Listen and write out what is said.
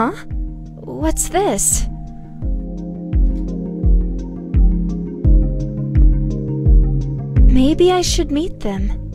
Huh? What's this? Maybe I should meet them.